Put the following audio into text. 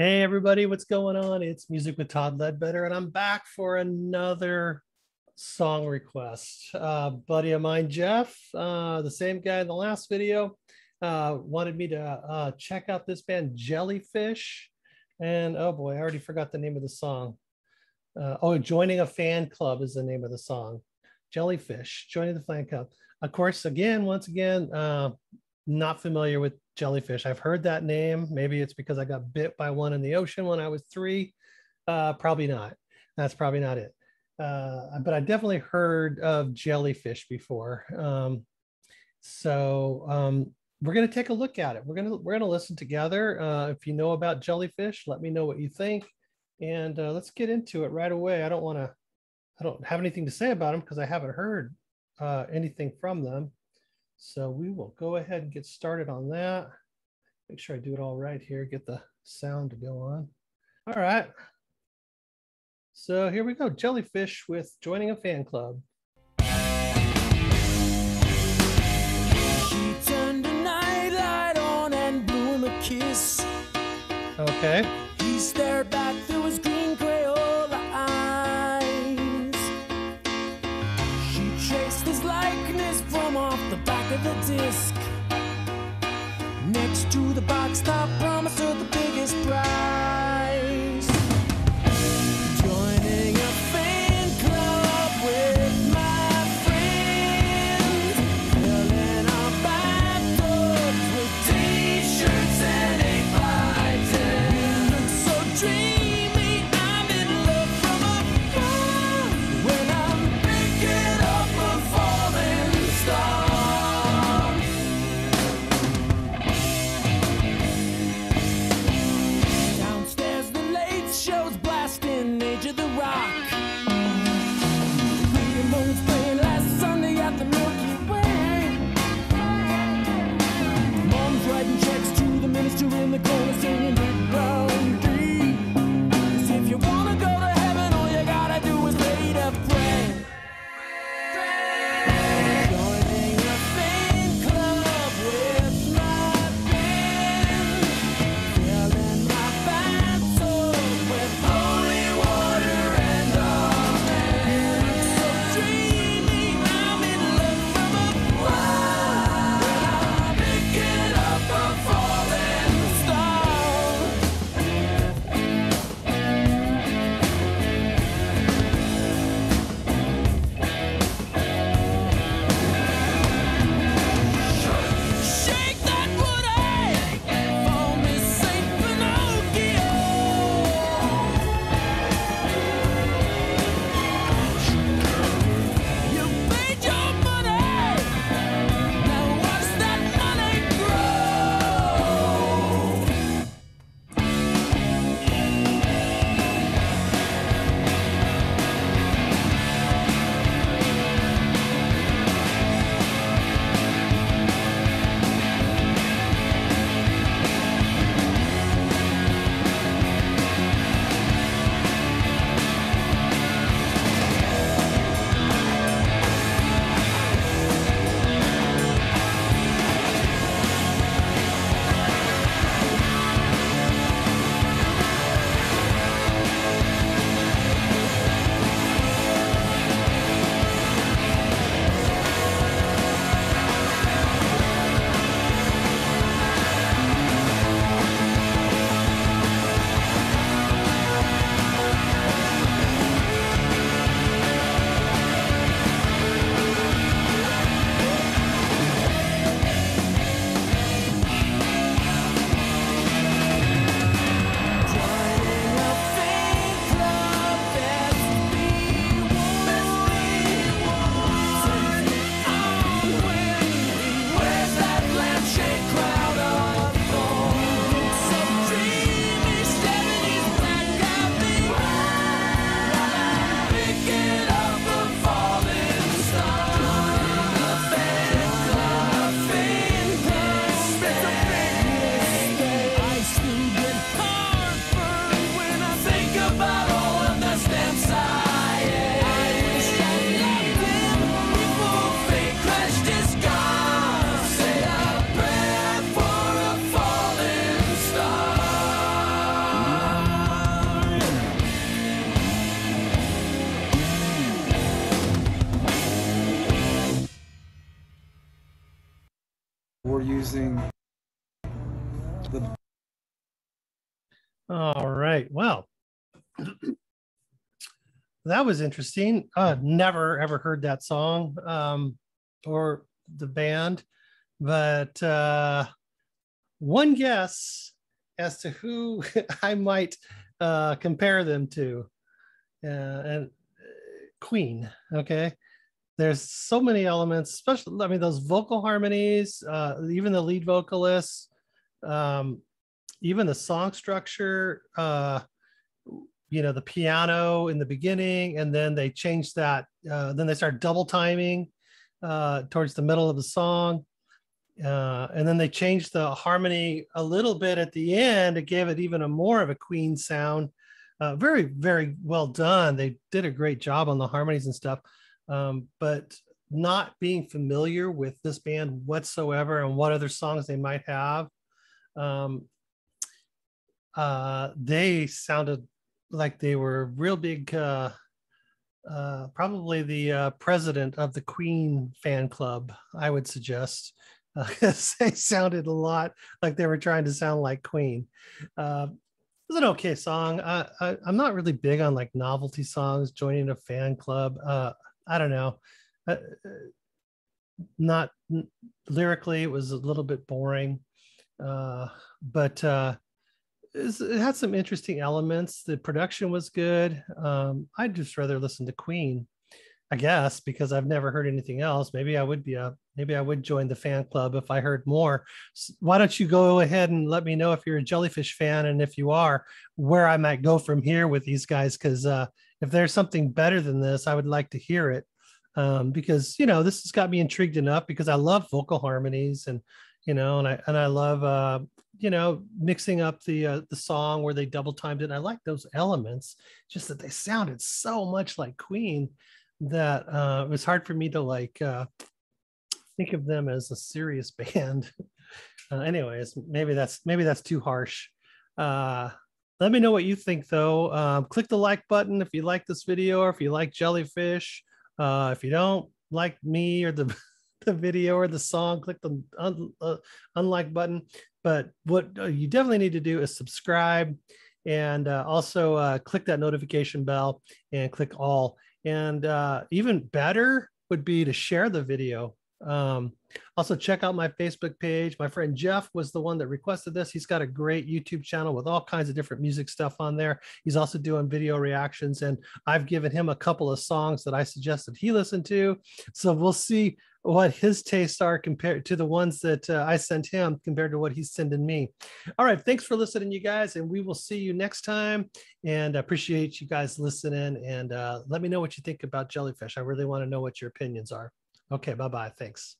Hey, everybody, what's going on? It's Music with Todd Ledbetter, and I'm back for another song request. Uh, buddy of mine, Jeff, uh, the same guy in the last video, uh, wanted me to uh, check out this band, Jellyfish. And oh boy, I already forgot the name of the song. Uh, oh, Joining a Fan Club is the name of the song. Jellyfish, Joining the Fan Club. Of course, again, once again, uh, not familiar with jellyfish. I've heard that name. Maybe it's because I got bit by one in the ocean when I was three. Uh, probably not. That's probably not it. Uh, but I definitely heard of jellyfish before. Um, so um, we're going to take a look at it. We're going to we're going to listen together. Uh, if you know about jellyfish, let me know what you think, and uh, let's get into it right away. I don't want to. I don't have anything to say about them because I haven't heard uh, anything from them. So we will go ahead and get started on that. Make sure I do it all right here, get the sound to go on. All right. So here we go, Jellyfish with joining a fan club. Okay. He stared back through his to the All right. Well, that was interesting. Uh, never ever heard that song um, or the band, but uh, one guess as to who I might uh, compare them to, uh, and uh, Queen. Okay, there's so many elements, especially I mean those vocal harmonies, uh, even the lead vocalist, um, even the song structure. Uh, you know the piano in the beginning, and then they change that. Uh, then they start double timing uh, towards the middle of the song. Uh, and then they changed the harmony a little bit at the end. It gave it even a more of a Queen sound. Uh, very, very well done. They did a great job on the harmonies and stuff. Um, but not being familiar with this band whatsoever and what other songs they might have, um, uh, they sounded like they were real big. Uh, uh, probably the uh, president of the Queen fan club, I would suggest. They sounded a lot like they were trying to sound like Queen. Uh, it was an okay song. I, I, am not really big on like novelty songs, joining a fan club. Uh, I don't know. Uh, not lyrically, it was a little bit boring, uh, but uh, it had some interesting elements. The production was good. Um, I'd just rather listen to Queen, I guess, because I've never heard anything else. Maybe I would be a maybe I would join the fan club if I heard more. Why don't you go ahead and let me know if you're a jellyfish fan and if you are, where I might go from here with these guys? Because uh, if there's something better than this, I would like to hear it. Um, because you know this has got me intrigued enough because I love vocal harmonies and you know and I and I love uh, you know mixing up the uh, the song where they double timed it. And I like those elements, just that they sounded so much like Queen that uh, it was hard for me to like uh, think of them as a serious band. Uh, anyways, maybe that's maybe that's too harsh. Uh, let me know what you think though. Um, click the like button if you like this video or if you like jellyfish. Uh, if you don't like me or the the video or the song, click the un, uh, unlike button. But what uh, you definitely need to do is subscribe and uh, also uh, click that notification bell and click all. And uh, even better would be to share the video. Um, also, check out my Facebook page. My friend Jeff was the one that requested this. He's got a great YouTube channel with all kinds of different music stuff on there. He's also doing video reactions, and I've given him a couple of songs that I suggested he listen to. So we'll see what his tastes are compared to the ones that uh, I sent him compared to what he's sending me. All right. Thanks for listening, you guys. And we will see you next time. And I appreciate you guys listening. And uh, let me know what you think about jellyfish. I really want to know what your opinions are. Okay. Bye bye. Thanks.